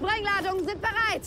Sprengladungen sind bereit.